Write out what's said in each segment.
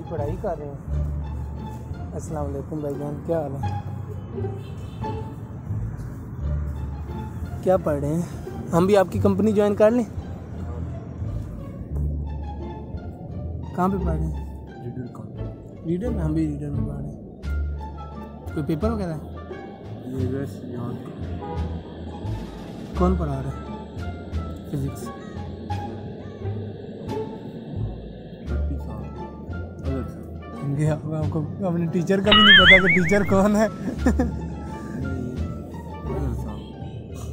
पढ़ाई कर रहे हैं। अस्सलाम वालेकुम भाईजान क्या हाल है? क्या पढ़ रहे हैं? हम भी आपकी कंपनी ज्वाइन कर लें? कहाँ पे पढ़ रहे हैं? रीडर में हम भी रीडर में पढ़ रहे हैं। कोई पेपर वगैरह है? कौन पढ़ा रहा है? फिजिक्स आप- आपको अपने टीचर का भी नहीं पता कि टीचर कौन है।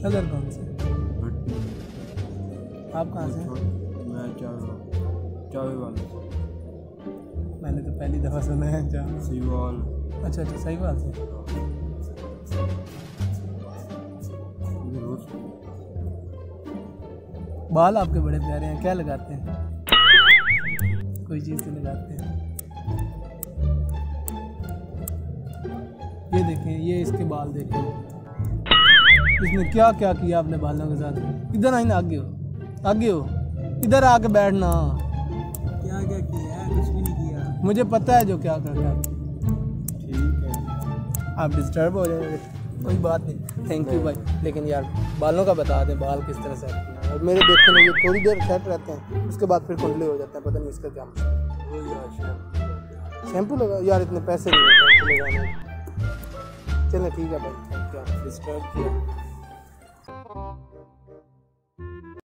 अदर कौन से? आप कहाँ से हैं? मैंने तो पहली दफ़ा सुना है जहाँ। अच्छा अच्छा सही बात है बाल आपके बड़े प्यारे हैं क्या लगाते हैं? कोई चीज़ तो लगाते हैं। ये देखें ये इसके बाल देखें। इसने क्या क्या किया अपने बालों के साथ? इधर आई ना आगे हो। आगे हो। इधर आके बैठना। क्या क्या किया? कुछ भी नहीं किया। मुझे पता है जो क्या कर रहा है। ठीक है। आप डिस्टर्ब हो जाएँगे कोई बात नहीं। थैंक यू भाई लेकिन यार बालों का बता दें बाल किस तरह सेट है। और मेरे देखने में ये थोड़ी देर सेट रहते हैं। उसके बाद फिर कुंडले हो जाते हैं। पता नहीं इसका क्या मसला शैम्पू लगा यार इतने पैसे नहीं लगाने। चलें ठीक है भाई थैंक यू डिस्टर्ब किया।